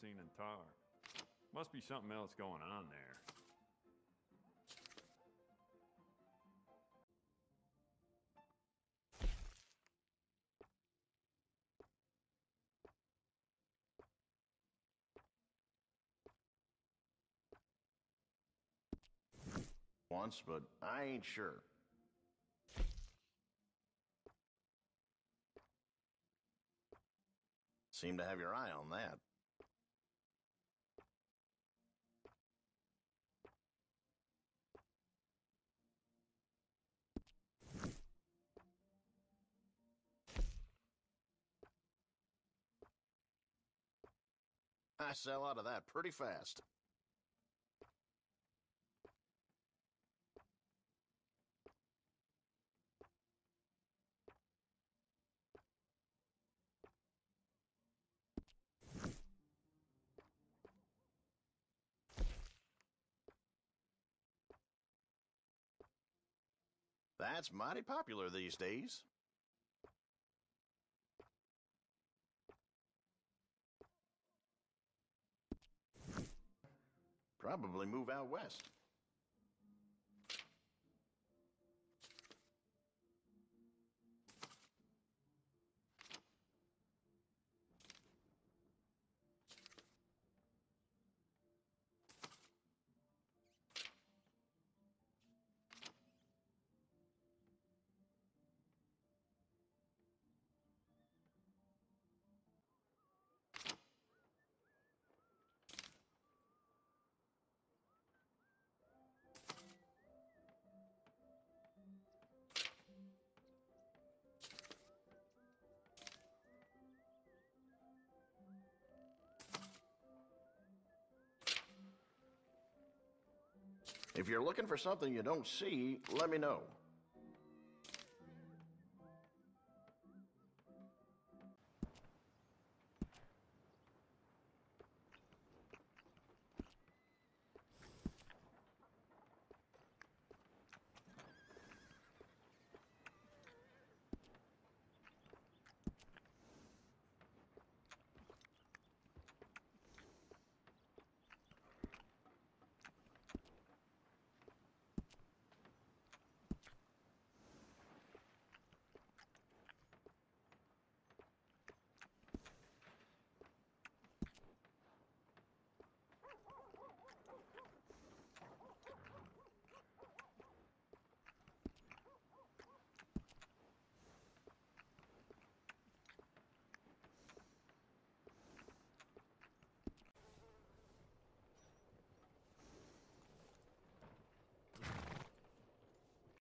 seen and Tar. Must be something else going on there. Once, but I ain't sure. Seem to have your eye on that. I sell out of that pretty fast. That's mighty popular these days. Probably move out west. If you're looking for something you don't see, let me know.